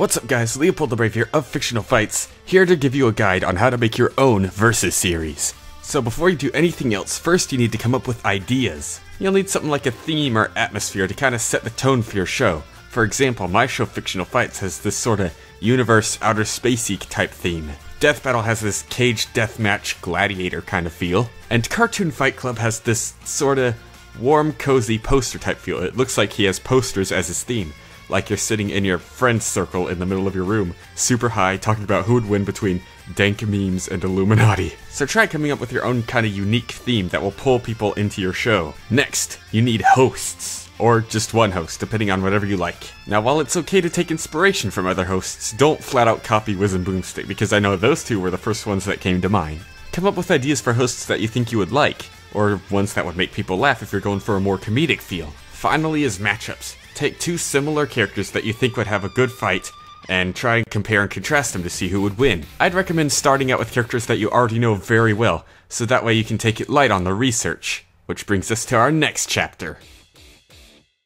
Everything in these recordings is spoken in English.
What's up guys, Leopold the Brave here of Fictional Fights, here to give you a guide on how to make your own Versus series. So before you do anything else, first you need to come up with ideas. You'll need something like a theme or atmosphere to kind of set the tone for your show. For example, my show Fictional Fights has this sort of universe outer spacey type theme. Death Battle has this cage deathmatch gladiator kind of feel, and Cartoon Fight Club has this sort of warm, cozy poster type feel. It looks like he has posters as his theme, like you're sitting in your friend's circle in the middle of your room, super high, talking about who would win between dank memes and Illuminati. So try coming up with your own kind of unique theme that will pull people into your show. Next, you need hosts or just one host, depending on whatever you like. Now, while it's okay to take inspiration from other hosts, don't flat out copy Wiz and Boomstick, because I know those two were the first ones that came to mind. Come up with ideas for hosts that you think you would like, or ones that would make people laugh if you're going for a more comedic feel. Finally is matchups. Take two similar characters that you think would have a good fight, and try and compare and contrast them to see who would win. I'd recommend starting out with characters that you already know very well, so that way you can take it light on the research. Which brings us to our next chapter.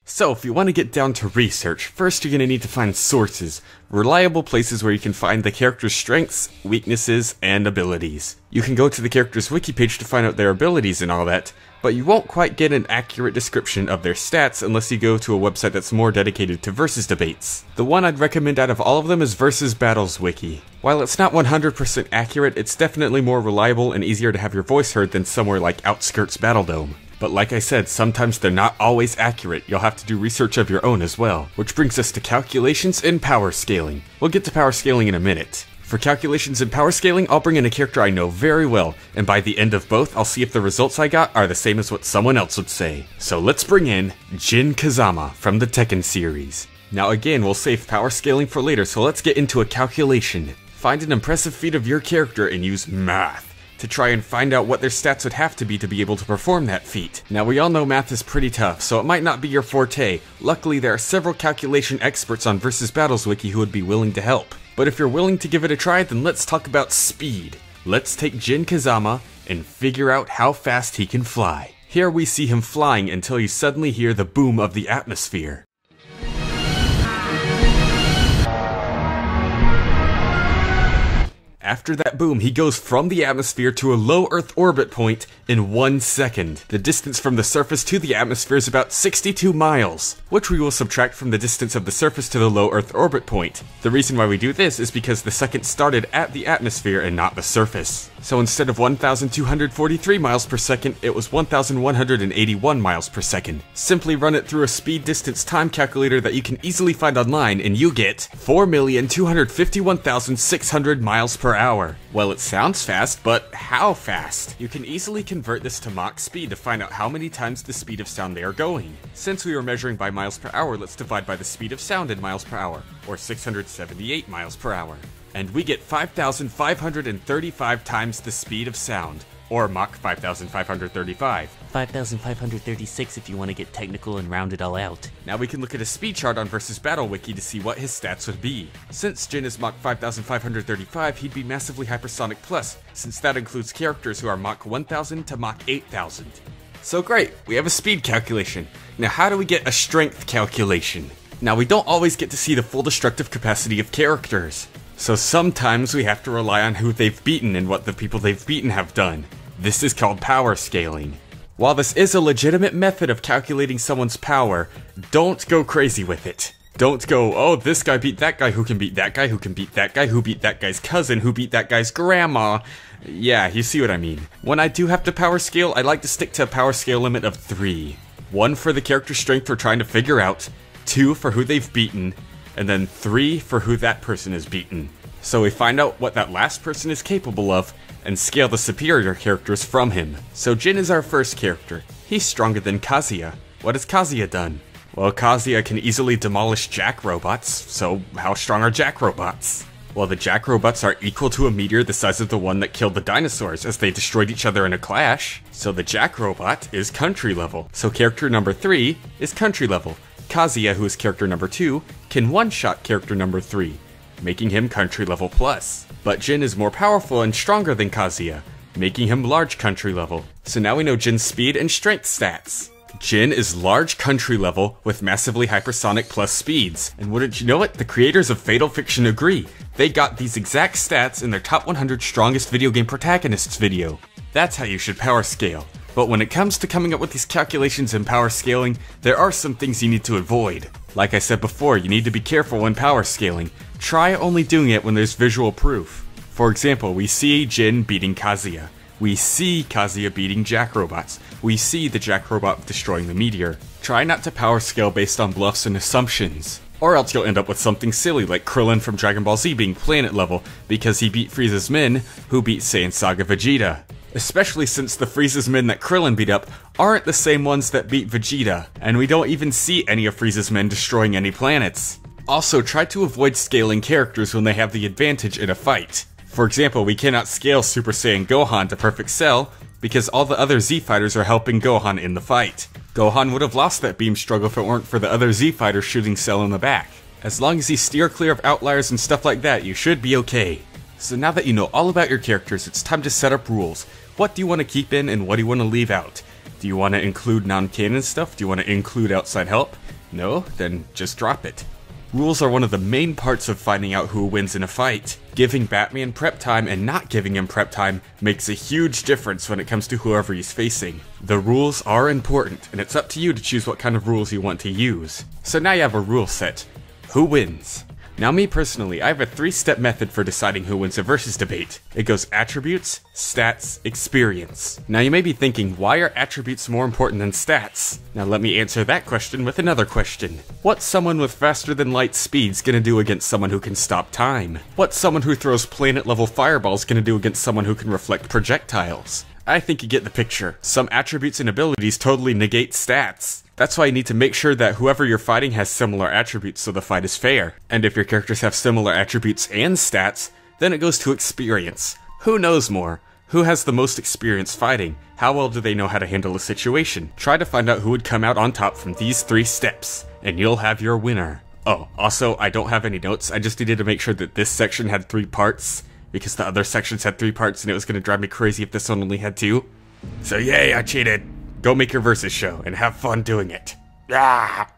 So, if you want to get down to research, first you're going to need to find sources, reliable places where you can find the character's strengths, weaknesses, and abilities. You can go to the character's wiki page to find out their abilities and all that, but you won't quite get an accurate description of their stats unless you go to a website that's more dedicated to versus debates. The one I'd recommend out of all of them is Versus Battles Wiki. While it's not 100% accurate, it's definitely more reliable and easier to have your voice heard than somewhere like Outskirts Battledome. But like I said, sometimes they're not always accurate. You'll have to do research of your own as well. Which brings us to calculations and power scaling. We'll get to power scaling in a minute. For calculations and power scaling, I'll bring in a character I know very well, and by the end of both, I'll see if the results I got are the same as what someone else would say. So let's bring in Jin Kazama from the Tekken series. Now again, we'll save power scaling for later, so let's get into a calculation. Find an impressive feat of your character and use math to try and find out what their stats would have to be to be able to perform that feat. Now we all know math is pretty tough, so it might not be your forte. Luckily there are several calculation experts on Versus Battles Wiki who would be willing to help. But if you're willing to give it a try, then let's talk about speed. Let's take Jin Kazama and figure out how fast he can fly. Here we see him flying until you suddenly hear the boom of the atmosphere. After that boom, he goes from the atmosphere to a low Earth orbit point in one second. The distance from the surface to the atmosphere is about 62 miles, which we will subtract from the distance of the surface to the low Earth orbit point. The reason why we do this is because the second started at the atmosphere and not the surface. So instead of 1,243 miles per second, it was 1,181 miles per second. Simply run it through a speed distance time calculator that you can easily find online and you get 4,251,600 miles per hour. Well, it sounds fast, but how fast? You can easily convert this to Mach speed to find out how many times the speed of sound they are going. Since we were measuring by miles per hour, let's divide by the speed of sound in miles per hour, or 678 miles per hour and we get 5,535 times the speed of sound, or Mach 5,535. 5,536 if you want to get technical and round it all out. Now we can look at a speed chart on Versus Battle Wiki to see what his stats would be. Since Jin is Mach 5,535, he'd be Massively Hypersonic Plus, since that includes characters who are Mach 1,000 to Mach 8,000. So great, we have a speed calculation. Now how do we get a strength calculation? Now we don't always get to see the full destructive capacity of characters. So sometimes we have to rely on who they've beaten and what the people they've beaten have done. This is called power scaling. While this is a legitimate method of calculating someone's power, don't go crazy with it. Don't go, oh, this guy beat that guy who can beat that guy who can beat that guy who beat that guy's cousin who beat that guy's grandma. Yeah, you see what I mean. When I do have to power scale, I like to stick to a power scale limit of three. One for the character strength we're trying to figure out, two for who they've beaten, and then three for who that person is beaten. So we find out what that last person is capable of, and scale the superior characters from him. So Jin is our first character. He's stronger than Kazuya. What has Kazuya done? Well, Kazuya can easily demolish Jack robots, so how strong are Jack robots? Well, the Jack robots are equal to a meteor the size of the one that killed the dinosaurs as they destroyed each other in a clash. So the Jack robot is country level. So character number 3 is country level. Kazuya, who is character number 2, can one-shot character number 3, making him country level plus. But Jin is more powerful and stronger than Kazuya, making him large country level. So now we know Jin's speed and strength stats. Jin is large country level with massively hypersonic plus speeds. And wouldn't you know it, the creators of Fatal Fiction agree. They got these exact stats in their top 100 strongest video game protagonists video. That's how you should power scale. But when it comes to coming up with these calculations and power scaling, there are some things you need to avoid. Like I said before, you need to be careful when power scaling. Try only doing it when there's visual proof. For example, we see Jin beating Kazuya. We see Kazuya beating Jack robots. We see the Jack robot destroying the meteor. Try not to power scale based on bluffs and assumptions. Or else you'll end up with something silly like Krillin from Dragon Ball Z being planet level because he beat Frieza's men, who beat Saiyan Saga Vegeta especially since the Frieza's men that Krillin beat up aren't the same ones that beat Vegeta, and we don't even see any of Frieza's men destroying any planets. Also, try to avoid scaling characters when they have the advantage in a fight. For example, we cannot scale Super Saiyan Gohan to Perfect Cell because all the other Z fighters are helping Gohan in the fight. Gohan would have lost that beam struggle if it weren't for the other Z fighters shooting Cell in the back. As long as you steer clear of outliers and stuff like that, you should be okay. So now that you know all about your characters, it's time to set up rules. What do you want to keep in and what do you want to leave out? Do you want to include non-canon stuff? Do you want to include outside help? No? Then just drop it. Rules are one of the main parts of finding out who wins in a fight. Giving Batman prep time and not giving him prep time makes a huge difference when it comes to whoever he's facing. The rules are important, and it's up to you to choose what kind of rules you want to use. So now you have a rule set. Who wins? Now me personally, I have a three-step method for deciding who wins a versus debate. It goes attributes, stats, experience. Now you may be thinking, why are attributes more important than stats? Now let me answer that question with another question. What's someone with faster than light speeds gonna do against someone who can stop time? What's someone who throws planet level fireballs gonna do against someone who can reflect projectiles? I think you get the picture. Some attributes and abilities totally negate stats. That's why you need to make sure that whoever you're fighting has similar attributes so the fight is fair. And if your characters have similar attributes and stats, then it goes to experience. Who knows more? Who has the most experience fighting? How well do they know how to handle a situation? Try to find out who would come out on top from these three steps, and you'll have your winner. Oh, also, I don't have any notes. I just needed to make sure that this section had three parts, because the other sections had three parts and it was going to drive me crazy if this one only had two. So yay, I cheated. Go make your versus show and have fun doing it. Ah!